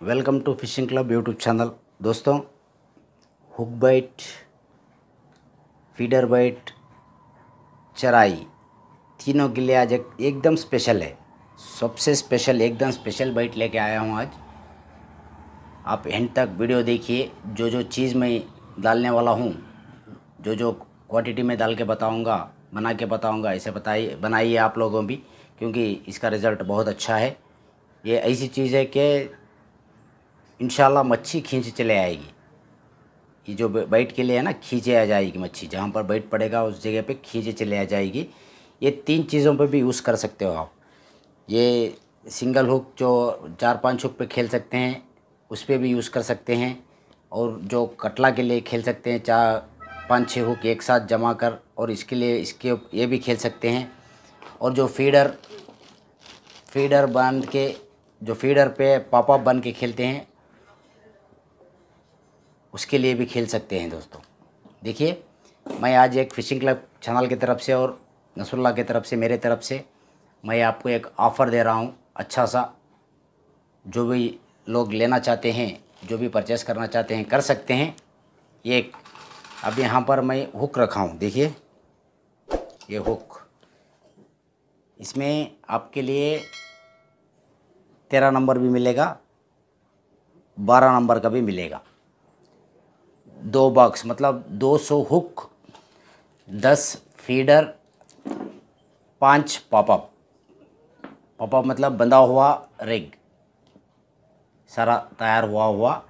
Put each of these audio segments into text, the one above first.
Welcome to fishing club YouTube channel. दोस्तों, hook bite, feeder bite, चराई, तीनों के लिए आज एक एकदम स्पेशल है। सबसे स्पेशल एकदम स्पेशल बाइट लेके आया हूँ आज। आप एंड तक वीडियो देखिए जो जो चीज़ मैं डालने वाला हूँ जो जो क्वांटिटी में डाल के बताऊँगा, बना के बताऊँगा ऐसे बताइए बनाइए आप लोगों भी, क्योंकि इसका रिज़ल्ट बहुत अच्छा है। ये ऐसी चीज़ है कि इंशाल्लाह मच्छी खींच चले आएगी। ये जो बैठ के लिए है ना, खींचे आ जाएगी मच्छी। जहाँ पर बैठ पड़ेगा, उस जगह पे खींचे चले आ जाएगी। ये तीन चीज़ों पे भी यूज़ कर सकते हो आप। ये सिंगल हुक जो चार पाँच हुक पे खेल सकते हैं, उस पर भी यूज़ कर सकते हैं। और जो कटला के लिए खेल सकते हैं, चार, पाँच छः हुक एक साथ जमा कर और इसके लिए, इसके ये भी खेल सकते हैं। और जो फीडर फीडर बाँध के, जो फीडर पे पापा बन के खेलते हैं उसके लिए भी खेल सकते हैं दोस्तों। देखिए, मैं आज एक फ़िशिंग क्लब चैनल की तरफ़ से और नसरुल्ला की तरफ़ से, मेरे तरफ़ से मैं आपको एक ऑफ़र दे रहा हूँ। अच्छा सा, जो भी लोग लेना चाहते हैं, जो भी परचेस करना चाहते हैं, कर सकते हैं। ये अब यहाँ पर मैं हुक रखा हूँ, देखिए। ये हुक इसमें आपके लिए तेरह नंबर भी मिलेगा, बारह नंबर का भी मिलेगा। दो बॉक्स मतलब दो सौ हुक दस फीडर पाँच पॉपअप पॉपअप मतलब बंधा हुआ रिग सारा तैयार हुआ हुआ।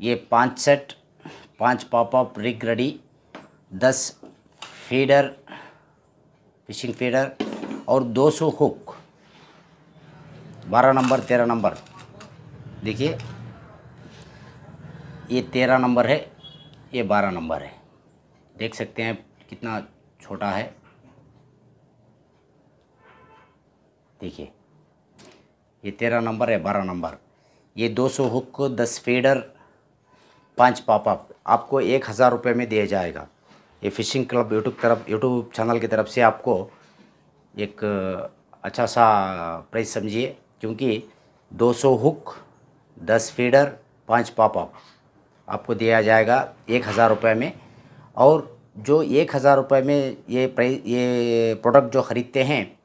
ये पाँच सेट पाँच पॉपअप रिग रेडी दस फीडर फिशिंग फीडर और दो सौ हुक बारह नंबर तेरह नंबर देखिए, ये तेरह नंबर है। ये बारह नंबर है। देख सकते हैं कितना छोटा है। देखिए, ये तेरह नंबर है, बारह नंबर। ये दो सौ हुक, दस फीडर, पाँच पापा आपको एक हज़ार रुपये में दिया जाएगा। ये फ़िशिंग क्लब यूट्यूब तरफ़, यूट्यूब चैनल की तरफ़ से आपको एक अच्छा सा प्राइस समझिए, क्योंकि 200 हुक 10 फीडर, पाँच पापअप आपको दिया जाएगा एक हज़ार रुपये में। और जो एक हज़ार रुपये में ये ये प्रोडक्ट जो ख़रीदते हैं,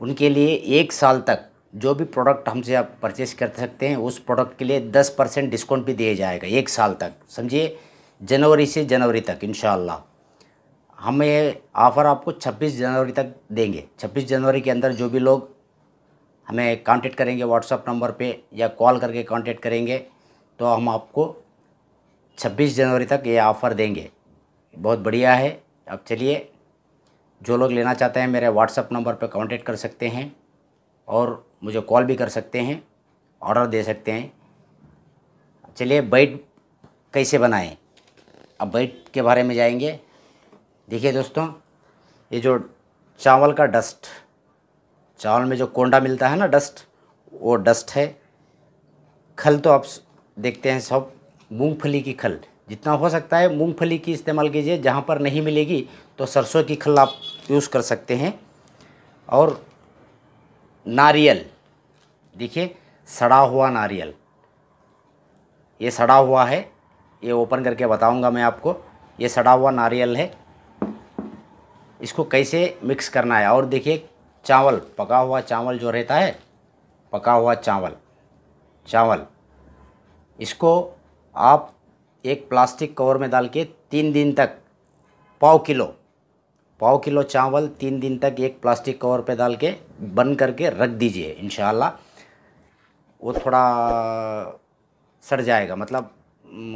उनके लिए एक साल तक जो भी प्रोडक्ट हमसे आप परचेस कर सकते हैं, उस प्रोडक्ट के लिए दस परसेंट डिस्काउंट भी दिया जाएगा एक साल तक। समझिए? जनवरी से जनवरी तक इन हम ये ऑफ़र आपको 26 जनवरी तक देंगे। 26 जनवरी के अंदर जो भी लोग हमें कांटेक्ट करेंगे व्हाट्सअप नंबर पे या कॉल करके कांटेक्ट करेंगे तो हम आपको 26 जनवरी तक ये ऑफ़र देंगे। बहुत बढ़िया है। अब चलिए, जो लोग लेना चाहते हैं मेरे व्हाट्सअप नंबर पर कांटेक्ट कर सकते हैं और मुझे कॉल भी कर सकते हैं ऑर्डर दे सकते हैं। चलिए बैट कैसे बनाएँ? अब बैट के बारे में जाएँगे। देखिए दोस्तों, ये जो चावल का डस्ट चावल में जो कोंडा मिलता है ना डस्ट वो डस्ट है। खल तो आप देखते हैं सब। मूंगफली की खल। जितना हो सकता है मूंगफली की इस्तेमाल कीजिए, जहाँ पर नहीं मिलेगी तो सरसों की खल आप यूज़ कर सकते हैं। और नारियल, देखिए, सड़ा हुआ नारियल। ये सड़ा हुआ है, ये ओपन करके बताऊँगा मैं आपको। ये सड़ा हुआ नारियल है। इसको कैसे मिक्स करना है? और देखिए, चावल, पका हुआ चावल जो रहता है, पका हुआ चावल चावल। इसको आप एक प्लास्टिक कवर में डाल के तीन दिन तक पाव किलो पाव किलो चावल तीन दिन तक एक प्लास्टिक कवर पे डाल के बंद करके रख दीजिए इन वो थोड़ा सड़ जाएगा मतलब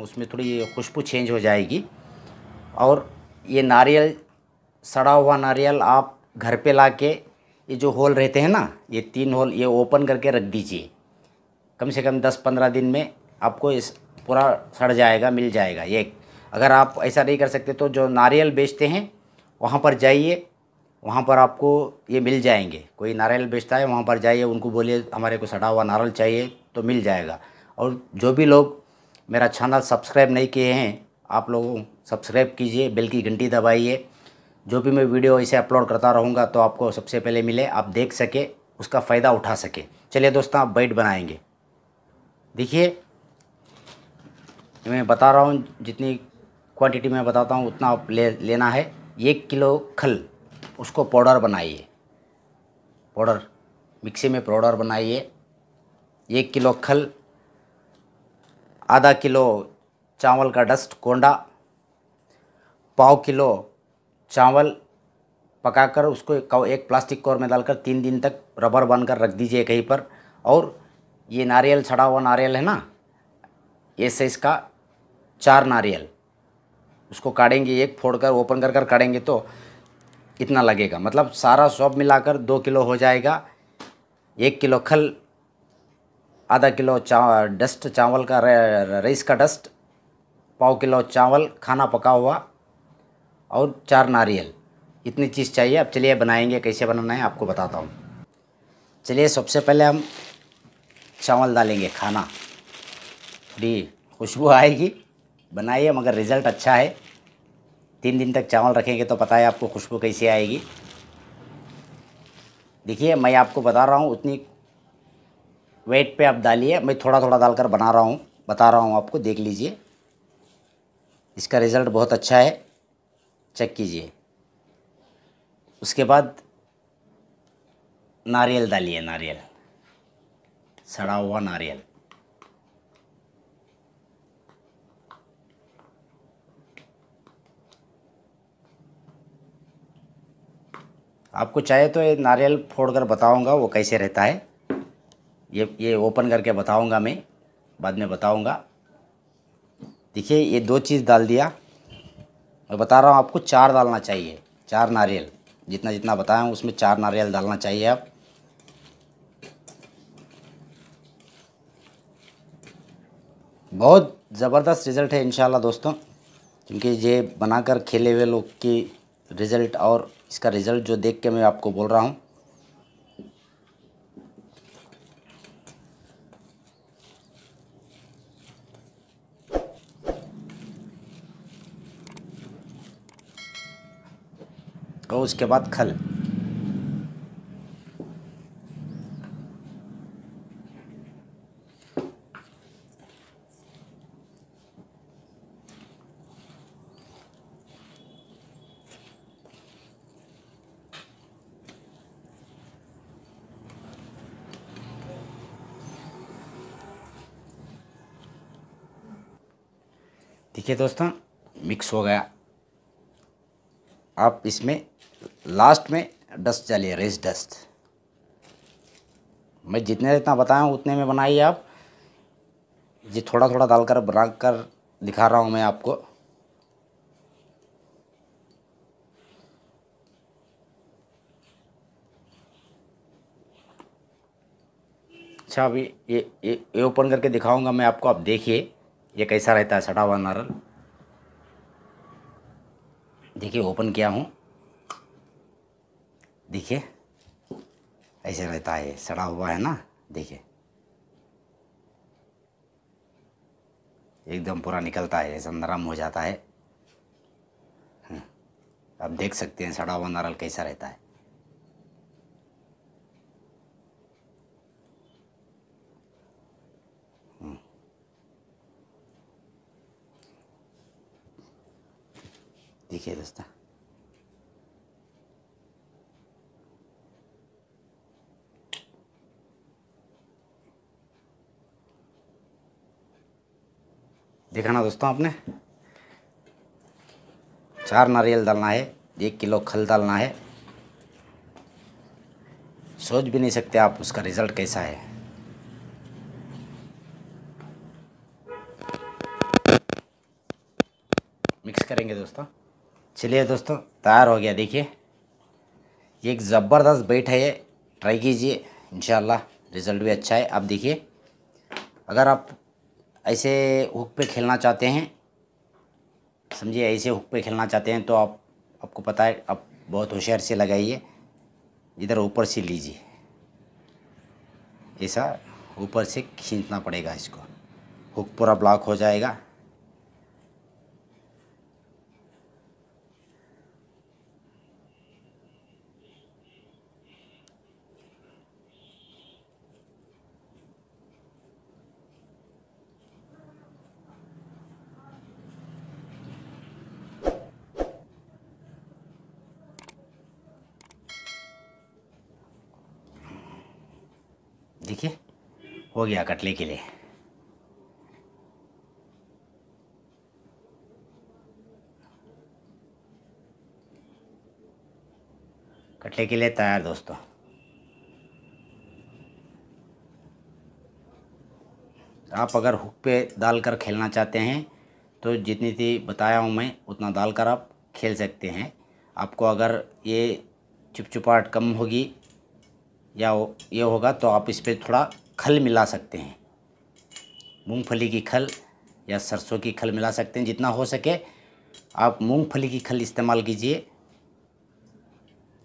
उसमें थोड़ी खुशबू चेंज हो जाएगी। और ये नारियल, सड़ा हुआ नारियल आप घर पे ला के ये जो होल रहते हैं ना, ये तीन होल, ये ओपन करके रख दीजिए। कम से कम दस पंद्रह दिन में आपको इस पूरा सड़ जाएगा, मिल जाएगा। ये अगर आप ऐसा नहीं कर सकते तो जो नारियल बेचते हैं, वहाँ पर जाइए, वहाँ पर आपको ये मिल जाएँगे। कोई नारियल बेचता है, वहाँ पर जाइए, उनको बोलिए, हमारे को सड़ा हुआ नारियल चाहिए तो मिल जाएगा। और जो भी लोग मेरा चैनल सब्सक्राइब नहीं किए हैं, आप लोगों सब्सक्राइब कीजिए, बेल की घंटी दबाइए। जो भी मैं वीडियो इसे अपलोड करता रहूँगा तो आपको सबसे पहले मिले, आप देख सके, उसका फ़ायदा उठा सके। चलिए दोस्तों, आप बैट बनाएँगे। देखिए मैं बता रहा हूँ, जितनी क्वांटिटी में बताता हूँ, उतना ले, लेना है। एक किलो खल, उसको पाउडर बनाइए। पाउडर मिक्सी में पाउडर बनाइए। एक किलो खल, आधा किलो चावल का डस्ट कोंडा, पाव किलो चावल पकाकर उसको एक प्लास्टिक कोर में डालकर तीन दिन तक रबर बनकर रख दीजिए कहीं पर। और ये नारियल छड़ा हुआ नारियल है ना, ये इसका चार नारियल। उसको काटेंगे एक फोड़ कर ओपन कर कर काटेंगे तो इतना लगेगा। मतलब सारा सब मिलाकर दो किलो हो जाएगा। एक किलो खल, आधा किलो चा, डस्ट, चावल का राइस का डस्ट, पाव किलो चावल, खाना पका हुआ, और चार नारियल। इतनी चीज़ चाहिए। अब चलिए बनाएँगे, कैसे बनाना है आपको बताता हूँ। चलिए, सबसे पहले हम चावल डालेंगे, खाना। थोड़ी खुशबू आएगी। बनाइए, मगर रिज़ल्ट अच्छा है। तीन दिन तक चावल रखेंगे तो पता है आपको खुशबू कैसे आएगी। देखिए, मैं आपको बता रहा हूँ, उतनी वेट पे आप डालिए। मैं थोड़ा थोड़ा डालकर बना रहा हूँ, बता रहा हूँ आपको, देख लीजिए। इसका रिज़ल्ट बहुत अच्छा है चेक कीजिए। उसके बाद नारियल डालिए, नारियल। सड़ा हुआ नारियल। आपको चाहे तो ये नारियल फोड़ कर बताऊँगा वो कैसे रहता है। ये ये ओपन करके बताऊँगा मैं, बाद में बताऊँगा। देखिए, ये दो चीज़ डाल दिया। मैं बता रहा हूँ, आपको चार डालना चाहिए, चार नारियल। जितना जितना बताया उसमें चार नारियल डालना चाहिए आप बहुत ज़बरदस्त रिज़ल्ट है इन दोस्तों। क्योंकि ये बनाकर खेले हुए लोग की रिज़ल्ट और इसका रिज़ल्ट जो देख के मैं आपको बोल रहा हूँ। और उसके बाद खल। देखिए दोस्तों मिक्स हो गया। आप इसमें लास्ट में डस्ट डालिए रेस डस्ट मैं जितने जितना बताया उतने में बनाइए आप। ये थोड़ा थोड़ा डालकर बना कर दिखा रहा हूँ मैं आपको। अच्छा अभी ये ये ओपन करके दिखाऊँगा मैं आपको। आप देखिए। ये कैसा रहता है? सड़ा हुआ नारल। देखिए ओपन किया हूँ। देखिए ऐसे रहता है सड़ा हुआ है ना? देखिए। एकदम पूरा निकलता है ऐसा नरम हो जाता है। हम्म, आप देख सकते हैं सड़ा हुआ नारल कैसा रहता है। दोस्तों देखा ना दोस्तों आपने? चार नारियल डालना है, एक किलो खल डालना है। सोच भी नहीं सकते आप उसका रिज़ल्ट कैसा है। मिक्स करेंगे दोस्तों। चलिए दोस्तों, तैयार हो गया देखिए। ये एक ज़बरदस्त बैठ है ये। ट्राई कीजिए, इंशाल्लाह रिज़ल्ट भी अच्छा है। आप देखिए, अगर आप ऐसे हुक पे खेलना चाहते हैं, समझिए ऐसे हुक पे खेलना चाहते हैं तो आप, आपको पता है, आप बहुत होशियार से लगाइए। इधर ऊपर से लीजिए। ऐसा ऊपर से खींचना पड़ेगा इसको। हुक पूरा ब्लॉक हो जाएगा। हो गया कटले के लिए। कटले के लिए तैयार दोस्तों। आप अगर हुक पे डाल कर खेलना चाहते हैं तो जितनी थी बताया हूँ मैं, उतना डाल कर आप खेल सकते हैं। आपको अगर ये चिपचिपाहट कम होगी या ये होगा तो आप इस पर थोड़ा खल मिला सकते हैं। मूंगफली की खल या सरसों की खल मिला सकते हैं, जितना हो सके। आप मूंगफली की खल इस्तेमाल कीजिए।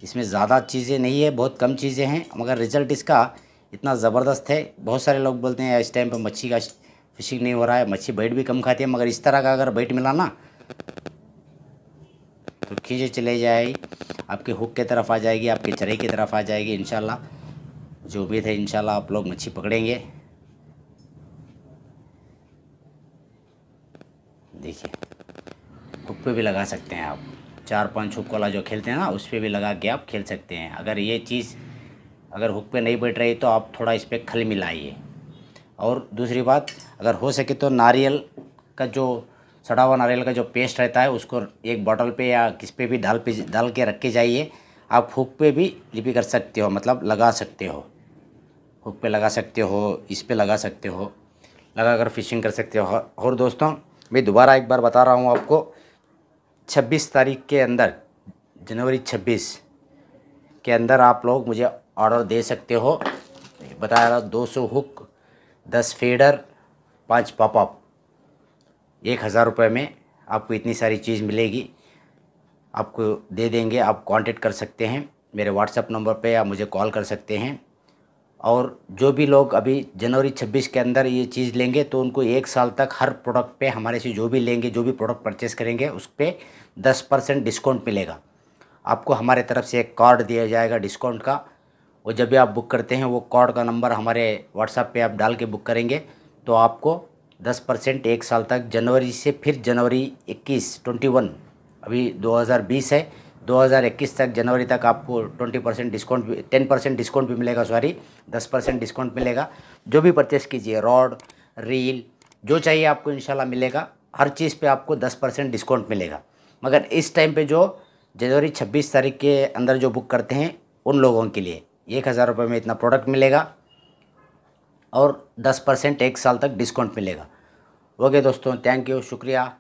इसमें ज़्यादा चीज़ें नहीं है, बहुत कम चीज़ें हैं, मगर रिज़ल्ट इसका इतना ज़बरदस्त है। बहुत सारे लोग बोलते हैं इस टाइम पर मच्छी का फिशिंग नहीं हो रहा है, मच्छी बैट भी कम खाती है। मगर इस तरह का अगर बैट मिला ना तो खींचे चले जाएगी। आपके हुक की तरफ़ आ जाएगी, आपके चरे की तरफ़ आ जाएगी इन जो उम्मीद है इन आप लोग मच्छी पकड़ेंगे। देखिए, हुक पे भी लगा सकते हैं आप। चार पाँच हुक वाला जो खेलते हैं ना, उस पर भी लगा के आप खेल सकते हैं। अगर ये चीज़, अगर हुक पे नहीं बैठ रही तो आप थोड़ा इस पर खल मिलाइए। और दूसरी बात, अगर हो सके तो नारियल का जो, सड़ा हुआ नारियल का जो पेस्ट रहता है, उसको एक बॉटल पे या किस पे भी डाल पे, डाल के रख के जाइए। आप हुक पे भी लिपि कर सकते हो मतलब लगा सकते हो। हुक पे लगा सकते हो, इस पे लगा सकते हो लगा कर फिशिंग कर सकते हो। और दोस्तों, मैं दोबारा एक बार बता रहा हूँ आपको, छब्बीस तारीख के अंदर, जनवरी छब्बीस के अंदर आप लोग मुझे ऑर्डर दे सकते हो। बताया रहा दो सौ हुक, दस फीडर पाँच पॉपअप एक हज़ार रुपये में आपको इतनी सारी चीज़ मिलेगी। आपको दे देंगे, आप कांटेक्ट कर सकते हैं। मेरे व्हाट्सएप नंबर पे आप मुझे कॉल कर सकते हैं। और जो भी लोग अभी जनवरी 26 के अंदर ये चीज़ लेंगे तो उनको एक साल तक हर प्रोडक्ट पे हमारे से जो भी लेंगे, जो भी प्रोडक्ट परचेज़ करेंगे, उस पर दस परसेंट डिस्काउंट मिलेगा। आपको हमारे तरफ़ से एक कार्ड दिया जाएगा डिस्काउंट का। वो जब भी आप बुक करते हैं, वो कार्ड का नंबर हमारे व्हाट्सएप पे आप डाल के बुक करेंगे तो आपको दस परसेंट एक साल तक, जनवरी से फिर जनवरी इक्कीस, ट्वेंटी वन, अभी दो हज़ार बीस है दो हज़ार इक्कीस तक जनवरी तक आपको ट्वेंटी परसेंट डिस्काउंट भी, टेन परसेंट डिस्काउंट भी मिलेगा, सॉरी, दस परसेंट डिस्काउंट मिलेगा। जो भी परचेस कीजिए रॉड रील जो चाहिए आपको इंशाल्लाह मिलेगा। हर चीज़ पे आपको दस परसेंट डिस्काउंट मिलेगा। मगर इस टाइम पे जो जनवरी छब्बीस तारीख के अंदर जो बुक करते हैं, उन लोगों के लिए एक हज़ार रुपये में इतना प्रोडक्ट मिलेगा और दस परसेंट एक साल तक डिस्काउंट मिलेगा। ओके दोस्तों थैंक यू शुक्रिया।